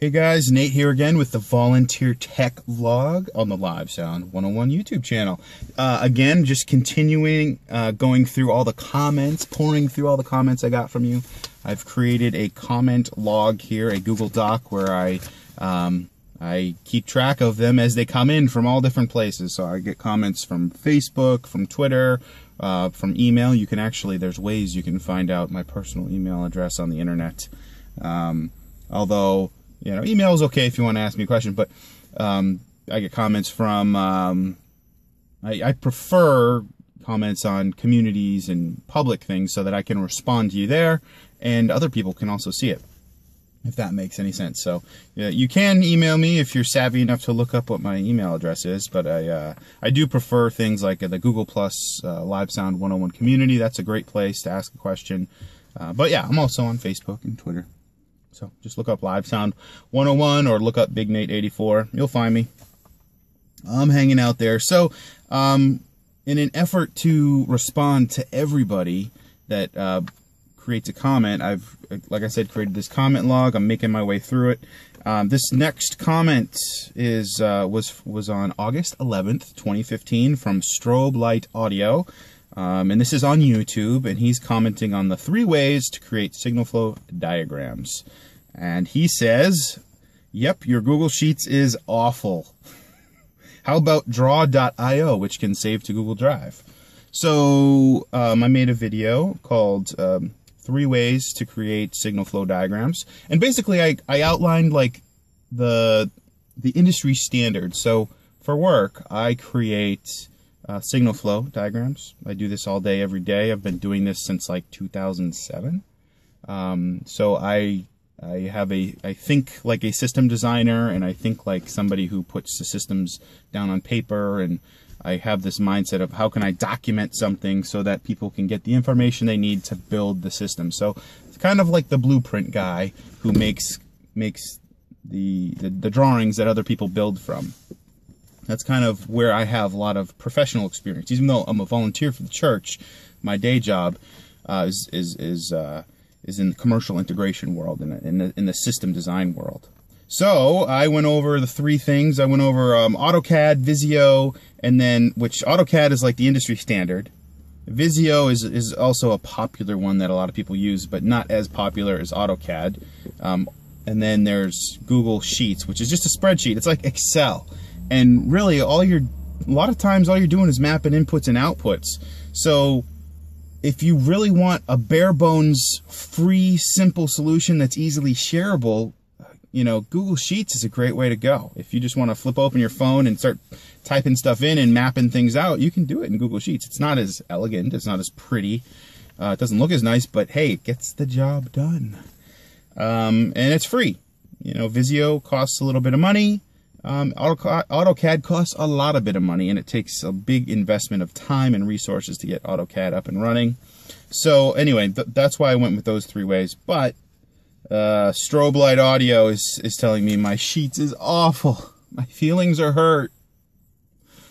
Hey guys, Nate here again with the Volunteer Tech Vlog on the Live Sound 101 YouTube channel. Uh, again, just continuing uh, going through all the comments, pouring through all the comments I got from you. I've created a comment log here, a Google Doc, where I um, I keep track of them as they come in from all different places. So I get comments from Facebook, from Twitter, uh, from email. You can actually, there's ways you can find out my personal email address on the internet. Um, although you know, email is okay if you want to ask me a question, but um, I get comments from. Um, I, I, prefer comments on communities and public things so that I can respond to you there, and other people can also see it. If that makes any sense. So yeah, you can email me if you're savvy enough to look up what my email address is. But I uh, I do prefer things like the Google Plus uh, Live Sound 101 community. That's a great place to ask a question. Uh, but yeah, I'm also on Facebook and Twitter. So just look up Live Sound 101 or look up Big Nate 84. You'll find me. I'm hanging out there. So, um, in an effort to respond to everybody that uh, creates a comment, I've, like I said, created this comment log. I'm making my way through it. Um, this next comment is uh, was was on August 11th, 2015, from Strobe Light Audio. Um, and this is on YouTube, and he's commenting on the three ways to create signal flow diagrams. And he says, Yep, your Google Sheets is awful. How about draw.io, which can save to Google Drive? So um, I made a video called um, Three Ways to Create Signal Flow Diagrams. And basically, I, I outlined like the, the industry standards. So for work, I create uh, signal flow diagrams. I do this all day, every day. I've been doing this since like 2007. Um, so I I have a I think like a system designer, and I think like somebody who puts the systems down on paper, and I have this mindset of how can I document something so that people can get the information they need to build the system. So it's kind of like the blueprint guy who makes makes the, the, the drawings that other people build from. That's kind of where I have a lot of professional experience. Even though I'm a volunteer for the church, my day job uh, is is is, uh, is in the commercial integration world, in the, in the, in the system design world. So I went over the three things. I went over um, AutoCAD, Visio, and then which AutoCAD is like the industry standard. Visio is is also a popular one that a lot of people use, but not as popular as AutoCAD. Um, and then there's Google Sheets, which is just a spreadsheet. It's like Excel and really all you're a lot of times all you're doing is mapping inputs and outputs so if you really want a bare bones free simple solution that's easily shareable you know google sheets is a great way to go. If you just want to flip open your phone and start typing stuff in and mapping things out you can do it in google sheets. It's not as elegant it's not as pretty uh, it doesn't look as nice but hey it gets the job done. Um, and it's free. You know visio costs a little bit of money um, AutoCAD, costs a lot of bit of money and it takes a big investment of time and resources to get AutoCAD up and running. So anyway, th that's why I went with those three ways. But uh, Strobe Light Audio is, is telling me my sheets is awful. My feelings are hurt.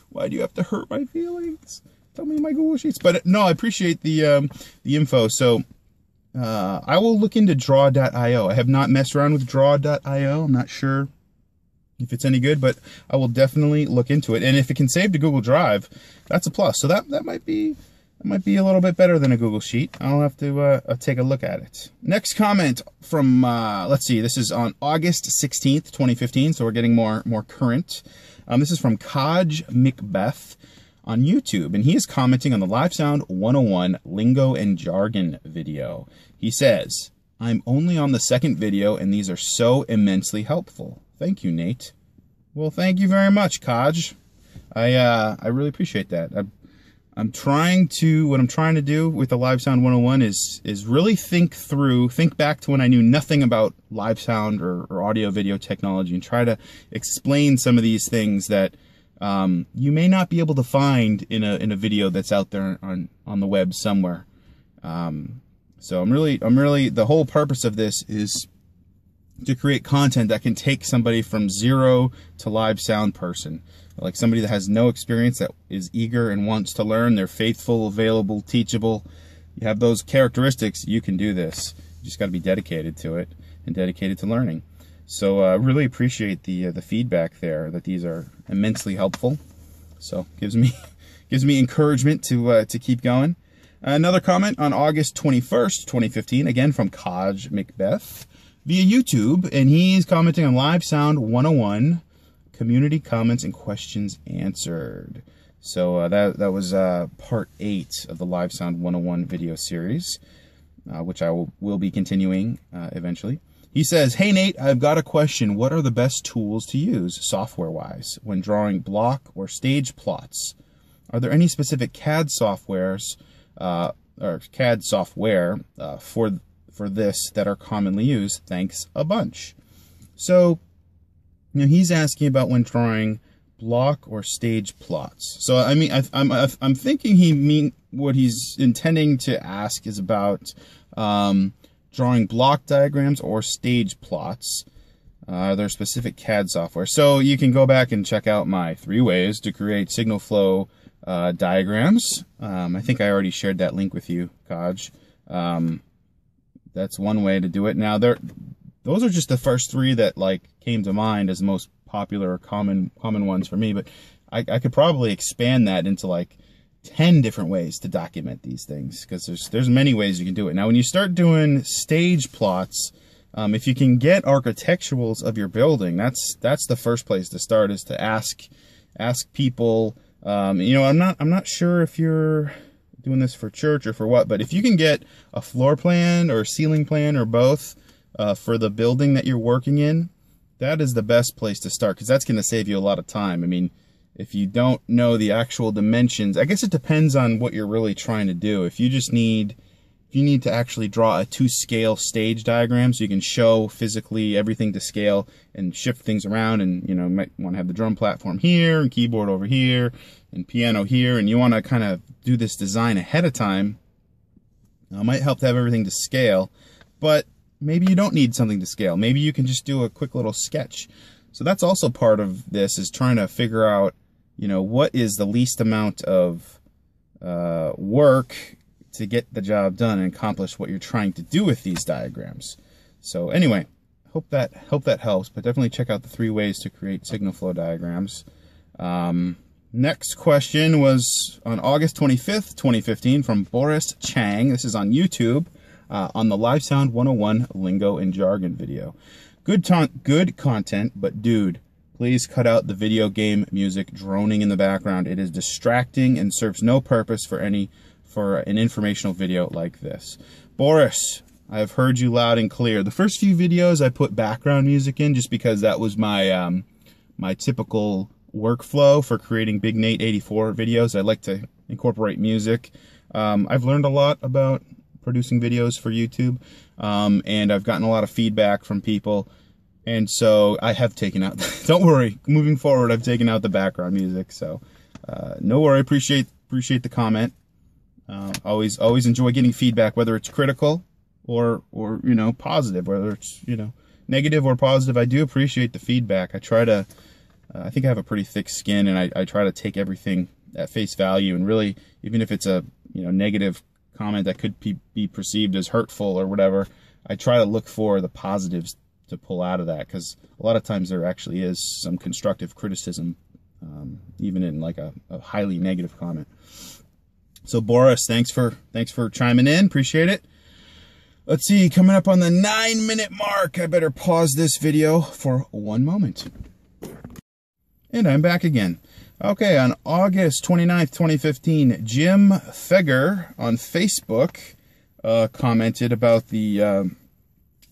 Why do you have to hurt my feelings? Tell me my Google Sheets. But no, I appreciate the um, the info. So uh, I will look into Draw.io. I have not messed around with Draw.io. I'm not sure if it's any good, but I will definitely look into it. And if it can save to Google Drive, that's a plus. So that, that might be that might be a little bit better than a Google Sheet. I'll have to uh, uh take a look at it. Next comment from, uh, let's see, this is on August 16th, 2015, so we're getting more, more current. Um, this is from Kaj McBeth on YouTube, and he is commenting on the Live Sound 101 Lingo and Jargon video. He says, I'm only on the second video, and these are so immensely helpful. Thank you, Nate. Well, thank you very much, Kaj. I uh, I really appreciate that. I'm, I'm trying to what I'm trying to do with the Live Sound 101 is is really think through, think back to when I knew nothing about live sound or, or audio video technology, and try to explain some of these things that um, you may not be able to find in a in a video that's out there on on the web somewhere. Um, so I'm really I'm really the whole purpose of this is to create content that can take somebody from zero to live sound person. Like somebody that has no experience that is eager and wants to learn. They're faithful, available, teachable. You have those characteristics, you can do this. You just got to be dedicated to it and dedicated to learning. So I uh, really appreciate the uh, the feedback there. That these are immensely helpful. So gives me gives me encouragement to uh, to keep going. Another comment on August 21st, 2015, again from Kaj McBeth via YouTube, and he's commenting on Live Sound 101 community comments and questions answered. So uh, that that was uh, part eight of the Live Sound 101 video series, uh, which I will, will be continuing uh, eventually. He says, Hey Nate, I've got a question. What are the best tools to use software wise when drawing block or stage plots? Are there any specific CAD softwares uh, or CAD software uh, for for this that are commonly used? Thanks a bunch. So, you know, he's asking about when drawing block or stage plots. So, I mean, I, am I'm, I'm thinking he mean what he's intending to ask is about um, drawing block diagrams or stage plots. Uh, their specific CAD software. So you can go back and check out my three ways to create signal flow uh, diagrams. Um, I think I already shared that link with you, Kaj. Um, that's one way to do it. Now, there, those are just the first three that like came to mind as the most popular or common common ones for me. But I, I could probably expand that into like 10 different ways to document these things because there's there's many ways you can do it. Now, when you start doing stage plots, um, if you can get architecturals of your building, that's that's the first place to start is to ask ask people. Um, you know, I'm not I'm not sure if you're doing this for church or for what, but if you can get a floor plan or ceiling plan or both uh, for the building that you're working in, that is the best place to start because that's going to save you a lot of time. I mean, if you don't know the actual dimensions, I guess it depends on what you're really trying to do. If you just need, you need to actually draw a two scale stage diagram so you can show physically everything to scale and shift things around and, you know, might want to have the drum platform here and keyboard over here and piano here and you want to kind of do this design ahead of time, it might help to have everything to scale, but maybe you don't need something to scale. Maybe you can just do a quick little sketch. So that's also part of this is trying to figure out you know, what is the least amount of uh, work to get the job done and accomplish what you're trying to do with these diagrams. So anyway, hope that hope that helps, but definitely check out the three ways to create signal flow diagrams. Um, next question was on August 25th, 2015 from Boris Chang. This is on YouTube uh, on the Live Sound 101 lingo and jargon video. Good, good content, but dude, Please cut out the video game music droning in the background. It is distracting and serves no purpose for any for an informational video like this. Boris, I have heard you loud and clear. The first few videos I put background music in just because that was my um, my typical workflow for creating Big Nate 84 videos. I like to incorporate music. Um, I've learned a lot about producing videos for YouTube, um, and I've gotten a lot of feedback from people and so I have taken out, don't worry, moving forward, I've taken out the background music. So uh, no worry, appreciate, appreciate the comment. Uh, always, always enjoy getting feedback, whether it's critical or, or, you know, positive, whether it's, you know, negative or positive. I do appreciate the feedback. I try to, uh, I think I have a pretty thick skin and I, I try to take everything at face value and really, even if it's a, you know, negative comment that could be, be perceived as hurtful or whatever, I try to look for the positives to pull out of that because a lot of times there actually is some constructive criticism, um, even in like a, a, highly negative comment. So Boris, thanks for thanks for chiming in. Appreciate it. Let's see, coming up on the nine minute mark. I better pause this video for one moment. And I'm back again. Okay, on August 29th, 2015, Jim Feger on Facebook uh, commented about the um,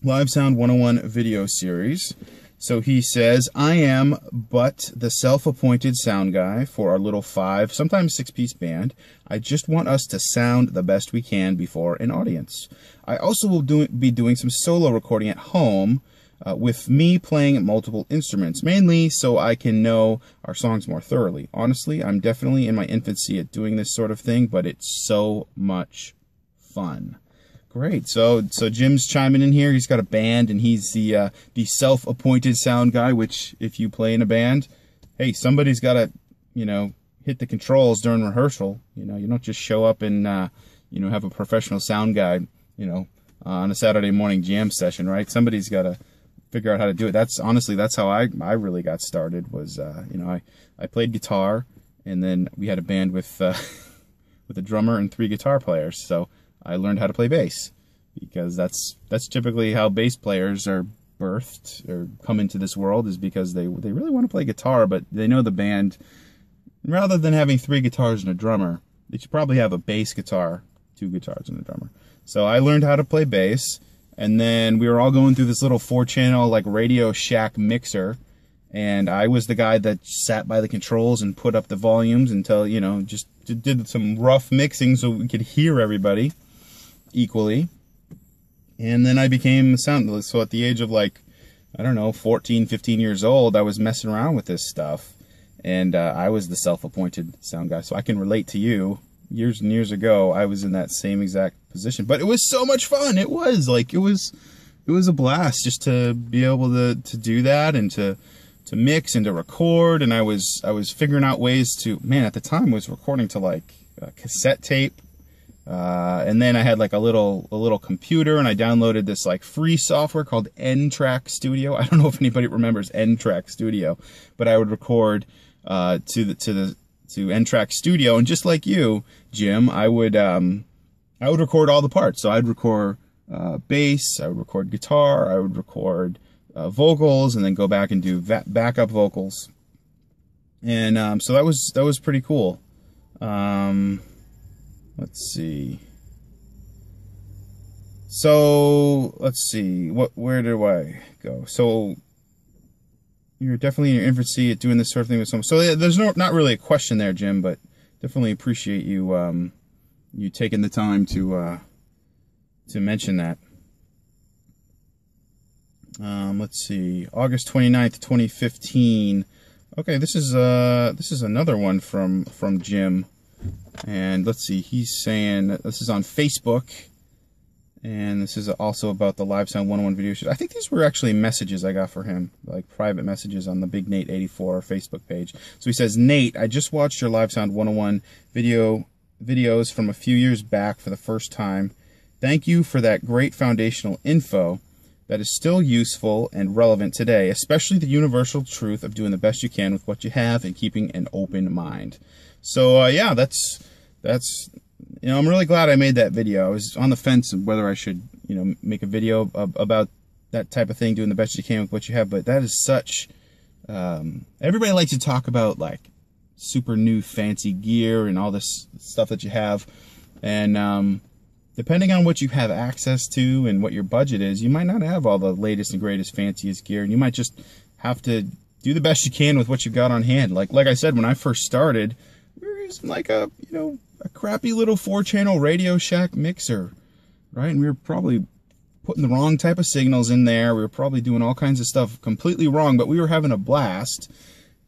Live Sound 101 video series. So he says, I am but the self appointed sound guy for our little five, sometimes six piece band. I just want us to sound the best we can before an audience. I also will do, be doing some solo recording at home uh, with me playing multiple instruments, mainly so I can know our songs more thoroughly. Honestly, I'm definitely in my infancy at doing this sort of thing, but it's so much fun. Great. So so Jim's chiming in here. He's got a band and he's the uh, the self-appointed sound guy. Which if you play in a band, hey, somebody's got to you know hit the controls during rehearsal. You know, you don't just show up and uh, you know have a professional sound guy. You know, uh, on a Saturday morning jam session, right? Somebody's got to figure out how to do it. That's honestly that's how I I really got started. Was uh, you know I I played guitar, and then we had a band with uh, with a drummer and three guitar players. So I learned how to play bass because that's that's typically how bass players are birthed or come into this world is because they they really want to play guitar, but they know the band. Rather than having three guitars and a drummer, they should probably have a bass guitar, two guitars and a drummer. So I learned how to play bass, and then we were all going through this little four channel like Radio Shack mixer, and I was the guy that sat by the controls and put up the volumes until you know just did some rough mixing so we could hear everybody equally and then I became sound. So at the age of like, I don't know, 14, 15 years old, I was messing around with this stuff. And uh, I was the self appointed sound guy. So I can relate to you. Years and years ago, I was in that same exact position. But it was so much fun. It was like, it was. It was a blast just to be able to, to do that and to to mix and to record and I was I was figuring out ways to man at the time was recording to like cassette tape uh, and then I had like a little a little computer, and I downloaded this like free software called N-Track Studio. I don't know if anybody remembers N-Track Studio, but I would record uh, to the to the to N-Track Studio, and just like you, Jim, I would um, I would record all the parts. So I'd record uh, bass, I would record guitar, I would record uh, vocals, and then go back and do va- backup vocals. And um, so that was that was pretty cool. Um, Let's see. So let's see. What where do I go? So you're definitely in your infancy at doing this sort of thing with someone. So there's no not really a question there, Jim, but definitely appreciate you um, you taking the time to uh, to mention that. Um, let's see. August 29th, 2015. Okay, this is uh this is another one from from Jim. And let's see, he's saying this is on Facebook. And this is also about the Live Sound 101 video shoot. I think these were actually messages I got for him, like private messages on the Big Nate 84 Facebook page. So he says, Nate, I just watched your Live Sound 101 video videos from a few years back for the first time. Thank you for that great foundational info that is still useful and relevant today, especially the universal truth of doing the best you can with what you have and keeping an open mind. So uh, yeah, that's that's you know I'm really glad I made that video. I was on the fence of whether I should you know make a video about that type of thing, doing the best you can with what you have. But that is such um, everybody likes to talk about like super new fancy gear and all this stuff that you have, and um, depending on what you have access to and what your budget is, you might not have all the latest and greatest fanciest gear, and you might just have to do the best you can with what you've got on hand. Like like I said, when I first started, using like a, you know, a crappy little four channel Radio Shack mixer, right? And we were probably putting the wrong type of signals in there. We were probably doing all kinds of stuff completely wrong, but we were having a blast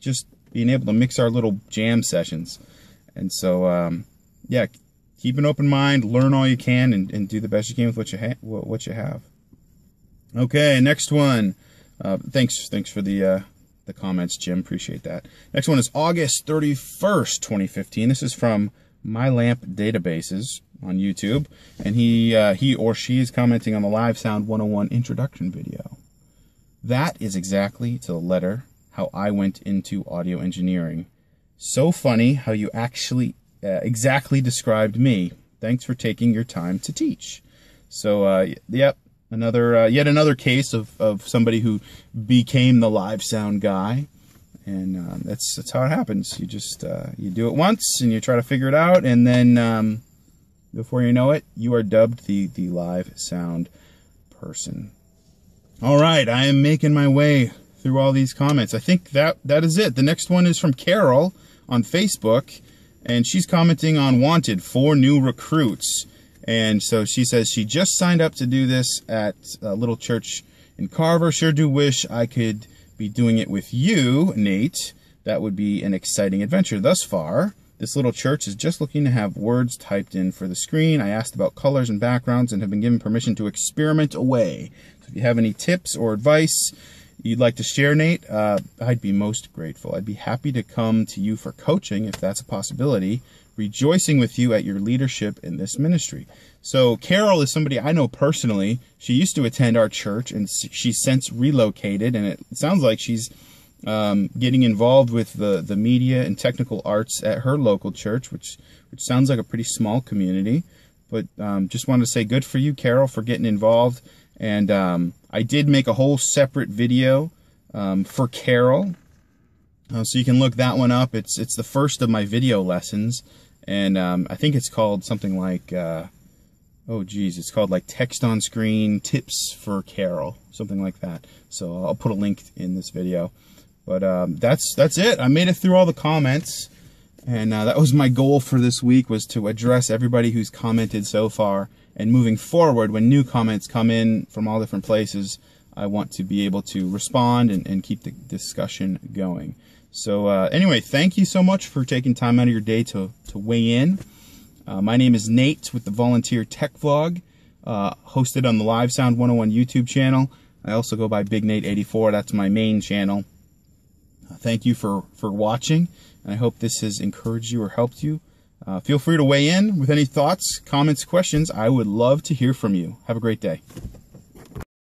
just being able to mix our little jam sessions. And so, um, yeah, keep an open mind, learn all you can, and, and do the best you can with what you ha- what you have. Okay, next one. Uh, thanks, thanks for the uh, the comments, Jim. Appreciate that. Next one is August 31st, 2015. This is from My Lamp Databases on YouTube, and he uh, he or she is commenting on the Live Sound 101 introduction video. That is exactly to the letter how I went into audio engineering. So funny how you actually uh, exactly described me. Thanks for taking your time to teach. So, uh, yep, another uh, yet another case of, of somebody who became the live sound guy. And uh, that's that's how it happens. You just uh, you do it once and you try to figure it out. And then um, before you know it you are dubbed the the live sound person. All right. I am making my way through all these comments. I think that that is it. The next one is from carol on facebook. And she's commenting on wanted four new recruits and so she says she just signed up to do this at a little church in Carver. Sure do wish I could be doing it with you, Nate. That would be an exciting adventure. Thus far, this little church is just looking to have words typed in for the screen. I asked about colors and backgrounds and have been given permission to experiment away. So if you have any tips or advice you'd like to share, Nate, uh, I'd be most grateful. I'd be happy to come to you for coaching if that's a possibility rejoicing with you at your leadership in this ministry. So Carol is somebody I know personally. She used to attend our church, and she's since relocated, and it sounds like she's um, getting involved with the, the media and technical arts at her local church, which which sounds like a pretty small community. But um, just wanted to say good for you, Carol, for getting involved. And um, I did make a whole separate video um, for Carol, uh, so you can look that one up. It's it's the first of my video lessons, and um, I think it's called something like. Uh, oh geez, it's called like text on screen tips for Carol, something like that. So I'll put a link in this video. But um, that's that's it. I made it through all the comments, and uh, that was my goal for this week was to address everybody who's commented so far. And moving forward, when new comments come in from all different places, I want to be able to respond and, and keep the discussion going. So uh, anyway, thank you so much for taking time out of your day to, to weigh in. Uh, my name is Nate with the Volunteer Tech Vlog, uh, hosted on the Live Sound 101 YouTube channel. I also go by Big Nate 84. That's my main channel thank you for, for watching, and I hope this has encouraged you or helped you. Uh, feel free to weigh in with any thoughts, comments, questions. I would love to hear from you. Have a great day.